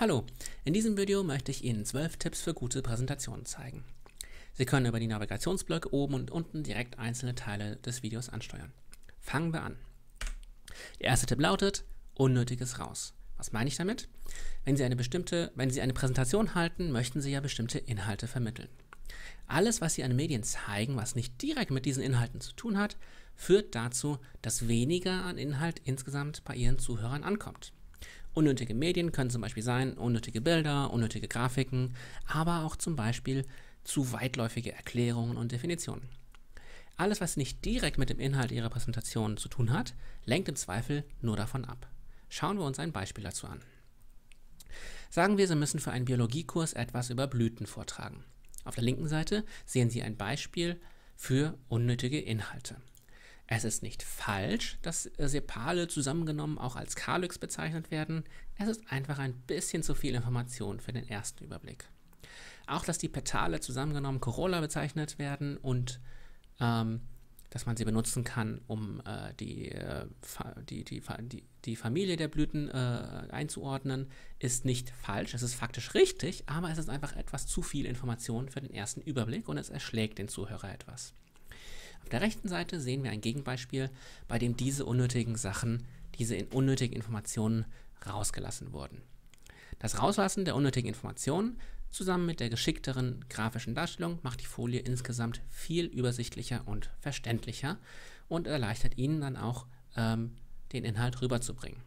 Hallo, in diesem Video möchte ich Ihnen 12 Tipps für gute Präsentationen zeigen. Sie können über die Navigationsblöcke oben und unten direkt einzelne Teile des Videos ansteuern. Fangen wir an. Der erste Tipp lautet, Unnötiges raus. Was meine ich damit? Wenn Sie eine bestimmte, wenn Sie eine Präsentation halten, möchten Sie ja bestimmte Inhalte vermitteln. Alles, was Sie an Medien zeigen, was nicht direkt mit diesen Inhalten zu tun hat, führt dazu, dass weniger an Inhalt insgesamt bei Ihren Zuhörern ankommt. Unnötige Medien können zum Beispiel sein, unnötige Bilder, unnötige Grafiken, aber auch zum Beispiel zu weitläufige Erklärungen und Definitionen. Alles, was nicht direkt mit dem Inhalt Ihrer Präsentation zu tun hat, lenkt im Zweifel nur davon ab. Schauen wir uns ein Beispiel dazu an. Sagen wir, Sie müssen für einen Biologiekurs etwas über Blüten vortragen. Auf der linken Seite sehen Sie ein Beispiel für unnötige Inhalte. Es ist nicht falsch, dass Sepale zusammengenommen auch als Kalyx bezeichnet werden. Es ist einfach ein bisschen zu viel Information für den ersten Überblick. Auch, dass die Petale zusammengenommen Corolla bezeichnet werden und ähm, dass man sie benutzen kann, um äh, die, äh, die, die, die, die, Familie der Blüten äh, einzuordnen, ist nicht falsch. Es ist faktisch richtig, aber es ist einfach etwas zu viel Information für den ersten Überblick und es erschlägt den Zuhörer etwas. Auf der rechten Seite sehen wir ein Gegenbeispiel, bei dem diese unnötigen Sachen, diese unnötigen Informationen rausgelassen wurden. Das Rauslassen der unnötigen Informationen zusammen mit der geschickteren grafischen Darstellung macht die Folie insgesamt viel übersichtlicher und verständlicher und erleichtert Ihnen dann auch ähm, den Inhalt rüberzubringen.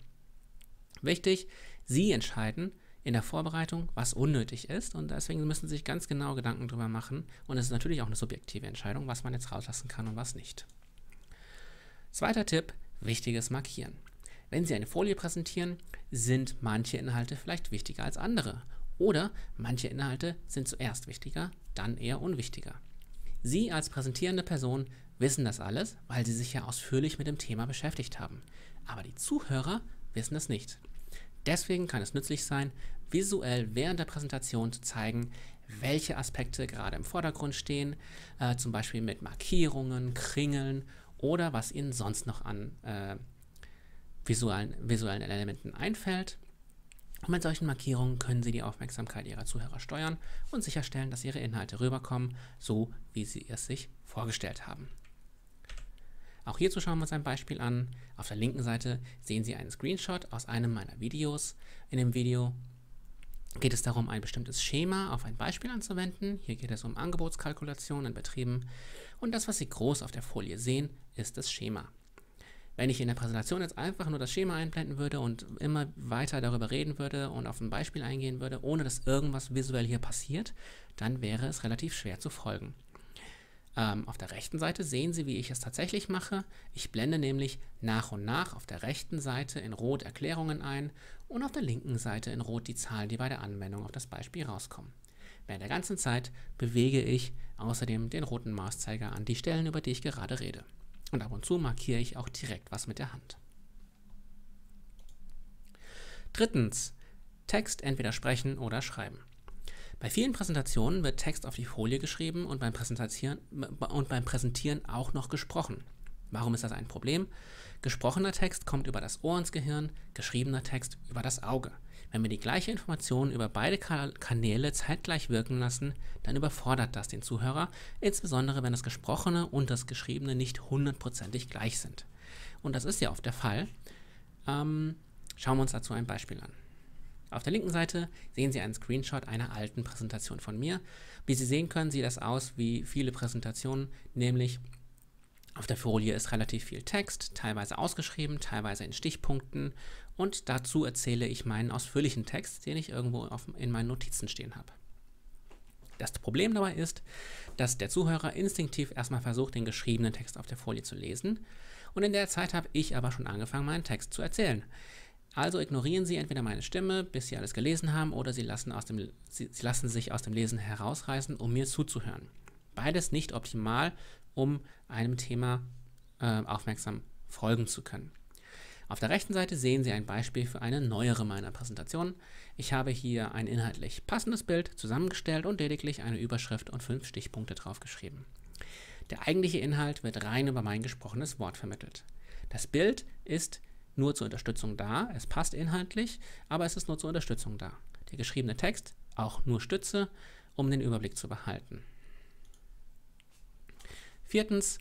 Wichtig, Sie entscheiden, in der Vorbereitung, was unnötig ist. Und deswegen müssen Sie sich ganz genau Gedanken darüber machen. Und es ist natürlich auch eine subjektive Entscheidung, was man jetzt rauslassen kann und was nicht. Zweiter Tipp, wichtiges Markieren. Wenn Sie eine Folie präsentieren, sind manche Inhalte vielleicht wichtiger als andere. Oder manche Inhalte sind zuerst wichtiger, dann eher unwichtiger. Sie als präsentierende Person wissen das alles, weil Sie sich ja ausführlich mit dem Thema beschäftigt haben. Aber die Zuhörer wissen es nicht. Deswegen kann es nützlich sein, visuell während der Präsentation zu zeigen, welche Aspekte gerade im Vordergrund stehen, äh, zum Beispiel mit Markierungen, Kringeln oder was Ihnen sonst noch an äh, visuellen, visuellen Elementen einfällt. Und mit solchen Markierungen können Sie die Aufmerksamkeit Ihrer Zuhörer steuern und sicherstellen, dass Ihre Inhalte rüberkommen, so wie Sie es sich vorgestellt haben. Auch hierzu schauen wir uns ein Beispiel an. Auf der linken Seite sehen Sie einen Screenshot aus einem meiner Videos. In dem Video geht es darum, ein bestimmtes Schema auf ein Beispiel anzuwenden. Hier geht es um Angebotskalkulationen in Betrieben. Und das, was Sie groß auf der Folie sehen, ist das Schema. Wenn ich in der Präsentation jetzt einfach nur das Schema einblenden würde und immer weiter darüber reden würde und auf ein Beispiel eingehen würde, ohne dass irgendwas visuell hier passiert, dann wäre es relativ schwer zu folgen. Ähm, auf der rechten Seite sehen Sie, wie ich es tatsächlich mache. Ich blende nämlich nach und nach auf der rechten Seite in Rot Erklärungen ein und auf der linken Seite in Rot die Zahlen, die bei der Anwendung auf das Beispiel rauskommen. Während der ganzen Zeit bewege ich außerdem den roten Mauszeiger an die Stellen, über die ich gerade rede. Und ab und zu markiere ich auch direkt was mit der Hand. Drittens, Text entweder sprechen oder schreiben. Bei vielen Präsentationen wird Text auf die Folie geschrieben und beim, Präsentieren, und beim Präsentieren auch noch gesprochen. Warum ist das ein Problem? Gesprochener Text kommt über das Ohr ins Gehirn, geschriebener Text über das Auge. Wenn wir die gleiche Information über beide Kanäle zeitgleich wirken lassen, dann überfordert das den Zuhörer, insbesondere wenn das Gesprochene und das Geschriebene nicht hundertprozentig gleich sind. Und das ist ja oft der Fall. Ähm, schauen wir uns dazu ein Beispiel an. Auf der linken Seite sehen Sie einen Screenshot einer alten Präsentation von mir. Wie Sie sehen können, sieht das aus wie viele Präsentationen, nämlich auf der Folie ist relativ viel Text, teilweise ausgeschrieben, teilweise in Stichpunkten und dazu erzähle ich meinen ausführlichen Text, den ich irgendwo auf, in meinen Notizen stehen habe. Das Problem dabei ist, dass der Zuhörer instinktiv erstmal versucht, den geschriebenen Text auf der Folie zu lesen und in der Zeit habe ich aber schon angefangen, meinen Text zu erzählen. Also ignorieren Sie entweder meine Stimme, bis Sie alles gelesen haben, oder Sie lassen, aus dem, Sie, lassen sich aus dem Lesen herausreißen, um mir zuzuhören. Beides nicht optimal, um einem Thema äh, aufmerksam folgen zu können. Auf der rechten Seite sehen Sie ein Beispiel für eine neuere meiner Präsentationen. Ich habe hier ein inhaltlich passendes Bild zusammengestellt und lediglich eine Überschrift und fünf Stichpunkte draufgeschrieben. Der eigentliche Inhalt wird rein über mein gesprochenes Wort vermittelt. Das Bild ist nur zur Unterstützung da. Es passt inhaltlich, aber es ist nur zur Unterstützung da. Der geschriebene Text auch nur Stütze, um den Überblick zu behalten. Viertens,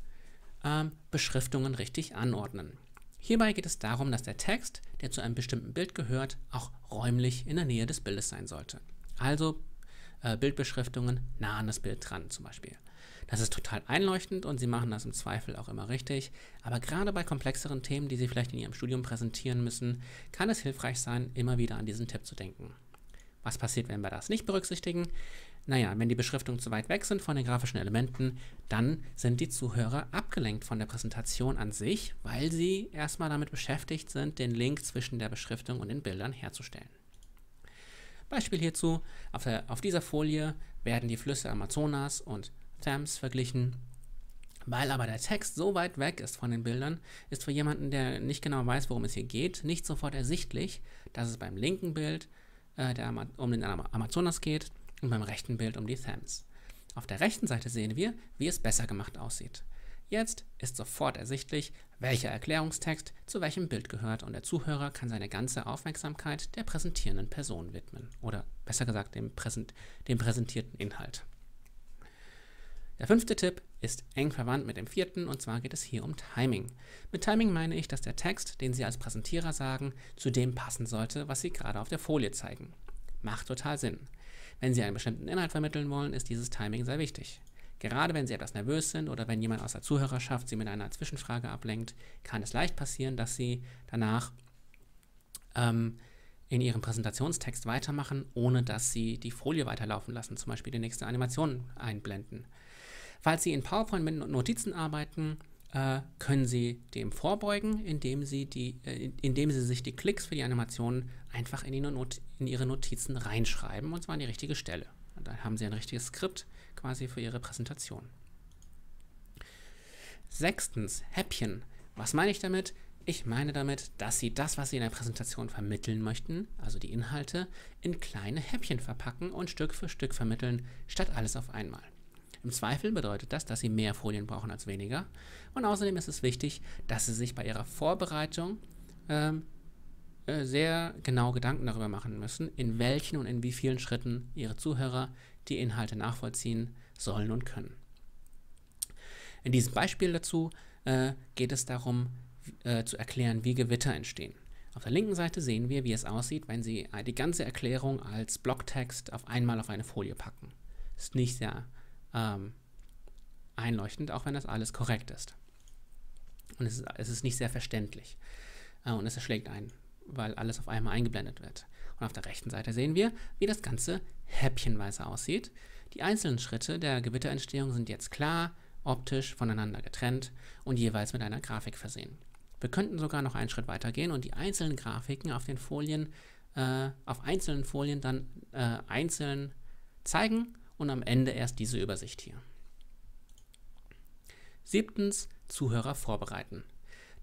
ähm, Beschriftungen richtig anordnen. Hierbei geht es darum, dass der Text, der zu einem bestimmten Bild gehört, auch räumlich in der Nähe des Bildes sein sollte. Also äh, Bildbeschriftungen nah an das Bild dran zum Beispiel. Das ist total einleuchtend und Sie machen das im Zweifel auch immer richtig. Aber gerade bei komplexeren Themen, die Sie vielleicht in Ihrem Studium präsentieren müssen, kann es hilfreich sein, immer wieder an diesen Tipp zu denken. Was passiert, wenn wir das nicht berücksichtigen? Naja, wenn die Beschriftungen zu weit weg sind von den grafischen Elementen, dann sind die Zuhörer abgelenkt von der Präsentation an sich, weil sie erstmal damit beschäftigt sind, den Link zwischen der Beschriftung und den Bildern herzustellen. Beispiel hierzu, auf, der, auf dieser Folie werden die Flüsse Amazonas und Thames verglichen. Weil aber der Text so weit weg ist von den Bildern, ist für jemanden, der nicht genau weiß, worum es hier geht, nicht sofort ersichtlich, dass es beim linken Bild äh, der, um den Amazonas geht und beim rechten Bild um die Thames. Auf der rechten Seite sehen wir, wie es besser gemacht aussieht. Jetzt ist sofort ersichtlich, welcher Erklärungstext zu welchem Bild gehört und der Zuhörer kann seine ganze Aufmerksamkeit der präsentierenden Person widmen oder besser gesagt dem, Präsent dem präsentierten Inhalt. Der fünfte Tipp ist eng verwandt mit dem vierten und zwar geht es hier um Timing. Mit Timing meine ich, dass der Text, den Sie als Präsentierer sagen, zu dem passen sollte, was Sie gerade auf der Folie zeigen. Macht total Sinn. Wenn Sie einen bestimmten Inhalt vermitteln wollen, ist dieses Timing sehr wichtig. Gerade wenn Sie etwas nervös sind oder wenn jemand aus der Zuhörerschaft Sie mit einer Zwischenfrage ablenkt, kann es leicht passieren, dass Sie danach ähm, in Ihrem Präsentationstext weitermachen, ohne dass Sie die Folie weiterlaufen lassen, zum Beispiel die nächste Animation einblenden. Falls Sie in PowerPoint mit Notizen arbeiten, äh, können Sie dem vorbeugen, indem Sie, die, äh, indem Sie sich die Klicks für die Animation einfach in, die Not in Ihre Notizen reinschreiben, und zwar an die richtige Stelle. Und dann haben Sie ein richtiges Skript quasi für Ihre Präsentation. Sechstens, Häppchen. Was meine ich damit? Ich meine damit, dass Sie das, was Sie in der Präsentation vermitteln möchten, also die Inhalte, in kleine Häppchen verpacken und Stück für Stück vermitteln, statt alles auf einmal. Im Zweifel bedeutet das, dass Sie mehr Folien brauchen als weniger. Und außerdem ist es wichtig, dass Sie sich bei Ihrer Vorbereitung ähm, äh, sehr genau Gedanken darüber machen müssen, in welchen und in wie vielen Schritten Ihre Zuhörer die Inhalte nachvollziehen sollen und können. In diesem Beispiel dazu äh, geht es darum, äh, zu erklären, wie Gewitter entstehen. Auf der linken Seite sehen wir, wie es aussieht, wenn Sie die ganze Erklärung als Blocktext auf einmal auf eine Folie packen. Ist nicht sehr ähm, einleuchtend, auch wenn das alles korrekt ist. Und es ist, es ist nicht sehr verständlich. Äh, und es erschlägt ein, weil alles auf einmal eingeblendet wird. Und auf der rechten Seite sehen wir, wie das Ganze häppchenweise aussieht. Die einzelnen Schritte der Gewitterentstehung sind jetzt klar, optisch voneinander getrennt und jeweils mit einer Grafik versehen. Wir könnten sogar noch einen Schritt weiter gehen und die einzelnen Grafiken auf den Folien, äh, auf einzelnen Folien dann äh, einzeln zeigen und am Ende erst diese Übersicht hier. Siebtens, Zuhörer vorbereiten.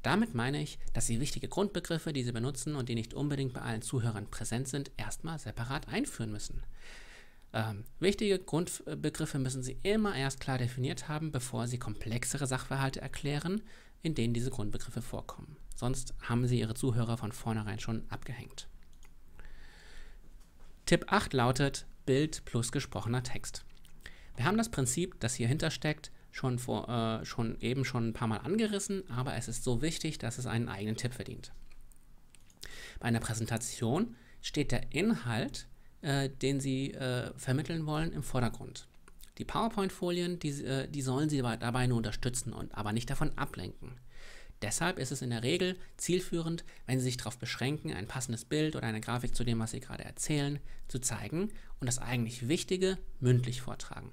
Damit meine ich, dass Sie wichtige Grundbegriffe, die Sie benutzen und die nicht unbedingt bei allen Zuhörern präsent sind, erstmal separat einführen müssen. Ähm, wichtige Grundbegriffe müssen Sie immer erst klar definiert haben, bevor Sie komplexere Sachverhalte erklären, in denen diese Grundbegriffe vorkommen. Sonst haben Sie Ihre Zuhörer von vornherein schon abgehängt. Tipp 8 lautet, Bild plus gesprochener Text. Wir haben das Prinzip, das hier hintersteckt, schon, vor, äh, schon eben schon ein paar Mal angerissen, aber es ist so wichtig, dass es einen eigenen Tipp verdient. Bei einer Präsentation steht der Inhalt, äh, den Sie äh, vermitteln wollen, im Vordergrund. Die PowerPoint-Folien, die, äh, die sollen Sie dabei nur unterstützen und aber nicht davon ablenken. Deshalb ist es in der Regel zielführend, wenn Sie sich darauf beschränken, ein passendes Bild oder eine Grafik zu dem, was Sie gerade erzählen, zu zeigen und das eigentlich Wichtige mündlich vortragen.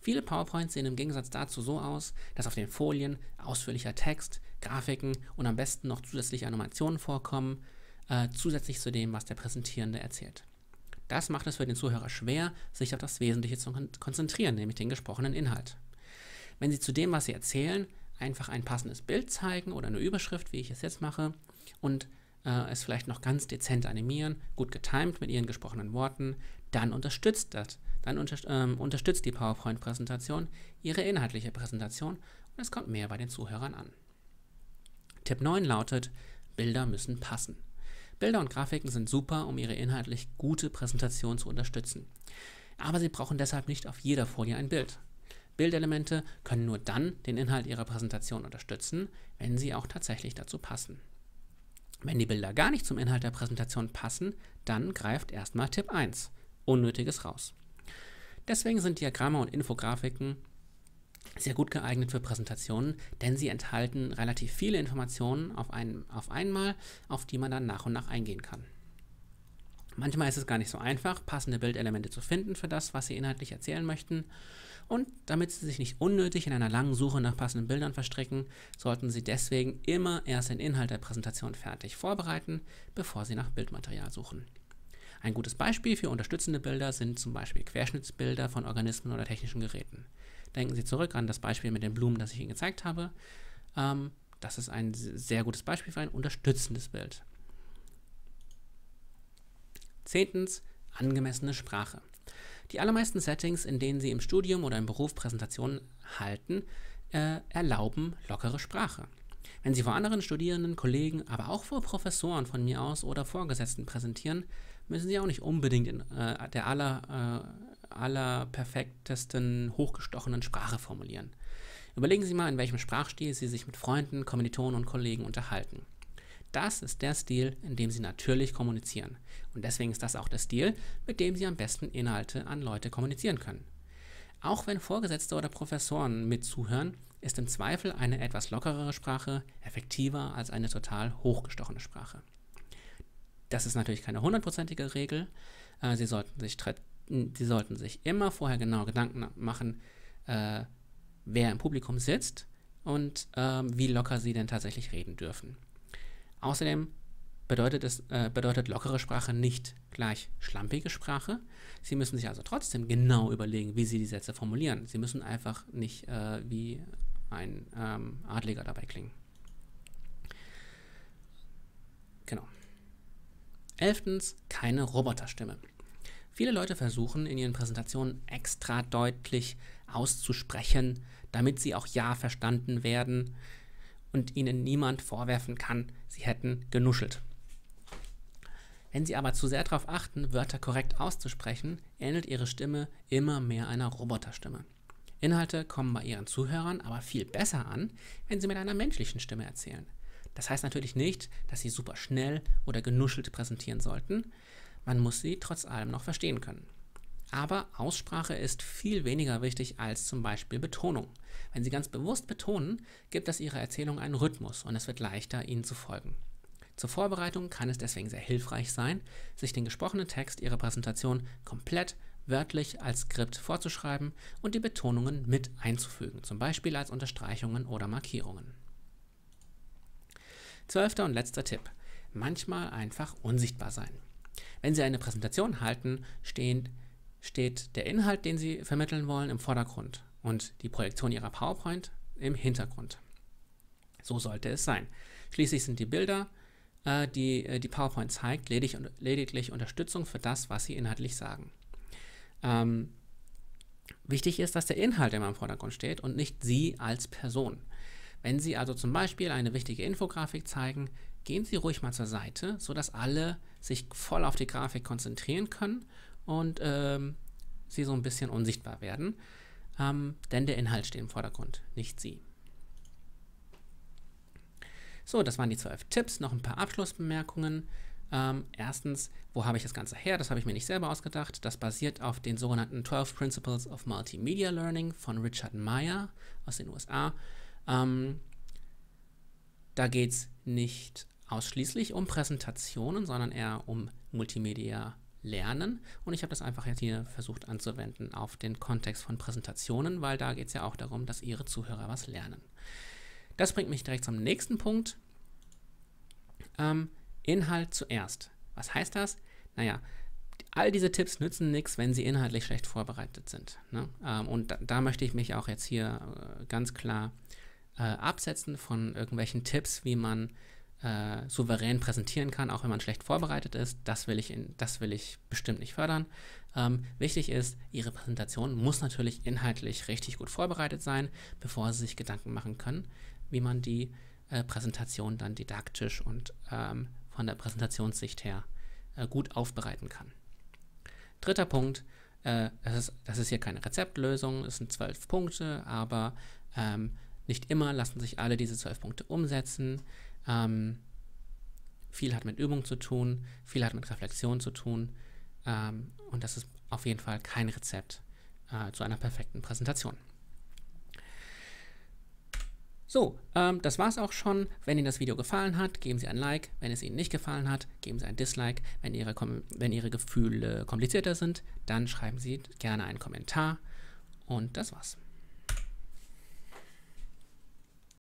Viele PowerPoints sehen im Gegensatz dazu so aus, dass auf den Folien ausführlicher Text, Grafiken und am besten noch zusätzliche Animationen vorkommen, äh, zusätzlich zu dem, was der Präsentierende erzählt. Das macht es für den Zuhörer schwer, sich auf das Wesentliche zu konzentrieren, nämlich den gesprochenen Inhalt. Wenn Sie zu dem, was Sie erzählen, einfach ein passendes Bild zeigen oder eine Überschrift, wie ich es jetzt mache, und äh, es vielleicht noch ganz dezent animieren, gut getimt mit ihren gesprochenen Worten, dann unterstützt das. Dann unter, ähm, unterstützt die PowerPoint-Präsentation ihre inhaltliche Präsentation und es kommt mehr bei den Zuhörern an. Tipp 9 lautet Bilder müssen passen. Bilder und Grafiken sind super, um ihre inhaltlich gute Präsentation zu unterstützen. Aber sie brauchen deshalb nicht auf jeder Folie ein Bild. Bildelemente können nur dann den Inhalt ihrer Präsentation unterstützen, wenn sie auch tatsächlich dazu passen. Wenn die Bilder gar nicht zum Inhalt der Präsentation passen, dann greift erstmal Tipp 1, Unnötiges raus. Deswegen sind Diagramme und Infografiken sehr gut geeignet für Präsentationen, denn sie enthalten relativ viele Informationen auf, ein, auf einmal, auf die man dann nach und nach eingehen kann. Manchmal ist es gar nicht so einfach, passende Bildelemente zu finden für das, was Sie inhaltlich erzählen möchten. Und damit Sie sich nicht unnötig in einer langen Suche nach passenden Bildern verstricken, sollten Sie deswegen immer erst den Inhalt der Präsentation fertig vorbereiten, bevor Sie nach Bildmaterial suchen. Ein gutes Beispiel für unterstützende Bilder sind zum Beispiel Querschnittsbilder von Organismen oder technischen Geräten. Denken Sie zurück an das Beispiel mit den Blumen, das ich Ihnen gezeigt habe. Ähm, das ist ein sehr gutes Beispiel für ein unterstützendes Bild. Zehntens, angemessene Sprache. Die allermeisten Settings, in denen Sie im Studium oder im Beruf Präsentationen halten, äh, erlauben lockere Sprache. Wenn Sie vor anderen Studierenden, Kollegen, aber auch vor Professoren von mir aus oder Vorgesetzten präsentieren, müssen Sie auch nicht unbedingt in äh, der aller, äh, aller hochgestochenen Sprache formulieren. Überlegen Sie mal, in welchem Sprachstil Sie sich mit Freunden, Kommilitonen und Kollegen unterhalten. Das ist der Stil, in dem Sie natürlich kommunizieren. Und deswegen ist das auch der Stil, mit dem Sie am besten Inhalte an Leute kommunizieren können. Auch wenn Vorgesetzte oder Professoren mitzuhören, ist im Zweifel eine etwas lockerere Sprache effektiver als eine total hochgestochene Sprache. Das ist natürlich keine hundertprozentige Regel. Äh, Sie, sollten sich Sie sollten sich immer vorher genau Gedanken machen, äh, wer im Publikum sitzt und äh, wie locker Sie denn tatsächlich reden dürfen. Außerdem bedeutet, es, äh, bedeutet lockere Sprache nicht gleich schlampige Sprache. Sie müssen sich also trotzdem genau überlegen, wie Sie die Sätze formulieren. Sie müssen einfach nicht äh, wie ein ähm, Adliger dabei klingen. Genau. Elftens, keine Roboterstimme. Viele Leute versuchen in ihren Präsentationen extra deutlich auszusprechen, damit sie auch ja verstanden werden und ihnen niemand vorwerfen kann, sie hätten genuschelt. Wenn Sie aber zu sehr darauf achten, Wörter korrekt auszusprechen, ähnelt Ihre Stimme immer mehr einer Roboterstimme. Inhalte kommen bei Ihren Zuhörern aber viel besser an, wenn Sie mit einer menschlichen Stimme erzählen. Das heißt natürlich nicht, dass Sie super schnell oder genuschelt präsentieren sollten. Man muss sie trotz allem noch verstehen können. Aber Aussprache ist viel weniger wichtig als zum Beispiel Betonung. Wenn Sie ganz bewusst betonen, gibt es Ihrer Erzählung einen Rhythmus und es wird leichter, Ihnen zu folgen. Zur Vorbereitung kann es deswegen sehr hilfreich sein, sich den gesprochenen Text Ihrer Präsentation komplett wörtlich als Skript vorzuschreiben und die Betonungen mit einzufügen, zum Beispiel als Unterstreichungen oder Markierungen. Zwölfter und letzter Tipp. Manchmal einfach unsichtbar sein. Wenn Sie eine Präsentation halten, stehen, steht der Inhalt, den Sie vermitteln wollen, im Vordergrund und die Projektion Ihrer PowerPoint im Hintergrund. So sollte es sein. Schließlich sind die Bilder äh, die äh, die PowerPoint zeigt, ledig, lediglich Unterstützung für das, was sie inhaltlich sagen. Ähm, wichtig ist, dass der Inhalt immer im Vordergrund steht und nicht Sie als Person. Wenn Sie also zum Beispiel eine wichtige Infografik zeigen, gehen Sie ruhig mal zur Seite, sodass alle sich voll auf die Grafik konzentrieren können und ähm, Sie so ein bisschen unsichtbar werden. Ähm, denn der Inhalt steht im Vordergrund, nicht Sie. So, das waren die zwölf Tipps. Noch ein paar Abschlussbemerkungen. Ähm, erstens, wo habe ich das Ganze her? Das habe ich mir nicht selber ausgedacht. Das basiert auf den sogenannten 12 Principles of Multimedia Learning von Richard Meyer aus den USA. Ähm, da geht es nicht ausschließlich um Präsentationen, sondern eher um Multimedia Lernen. Und ich habe das einfach jetzt hier versucht anzuwenden auf den Kontext von Präsentationen, weil da geht es ja auch darum, dass Ihre Zuhörer was lernen. Das bringt mich direkt zum nächsten Punkt. Ähm, Inhalt zuerst. Was heißt das? Naja, all diese Tipps nützen nichts, wenn sie inhaltlich schlecht vorbereitet sind. Ne? Ähm, und da, da, möchte ich mich auch jetzt hier äh, ganz klar äh, absetzen von irgendwelchen Tipps, wie man äh, souverän präsentieren kann, auch wenn man schlecht vorbereitet ist. Das will ich, in, das will ich bestimmt nicht fördern. Ähm, wichtig ist, Ihre Präsentation muss natürlich inhaltlich richtig gut vorbereitet sein, bevor Sie sich Gedanken machen können, wie man die äh, Präsentation dann didaktisch und ähm, von der Präsentationssicht her äh, gut aufbereiten kann. Dritter Punkt, äh, das, ist, das ist hier keine Rezeptlösung, es sind zwölf Punkte, aber ähm, nicht immer lassen sich alle diese zwölf Punkte umsetzen. Ähm, viel hat mit Übung zu tun, viel hat mit Reflexion zu tun ähm, und das ist auf jeden Fall kein Rezept äh, zu einer perfekten Präsentation. So, ähm, das war's auch schon. Wenn Ihnen das Video gefallen hat, geben Sie ein Like. Wenn es Ihnen nicht gefallen hat, geben Sie ein Dislike. Wenn Ihre, wenn Ihre Gefühle komplizierter sind, dann schreiben Sie gerne einen Kommentar. Und das war's.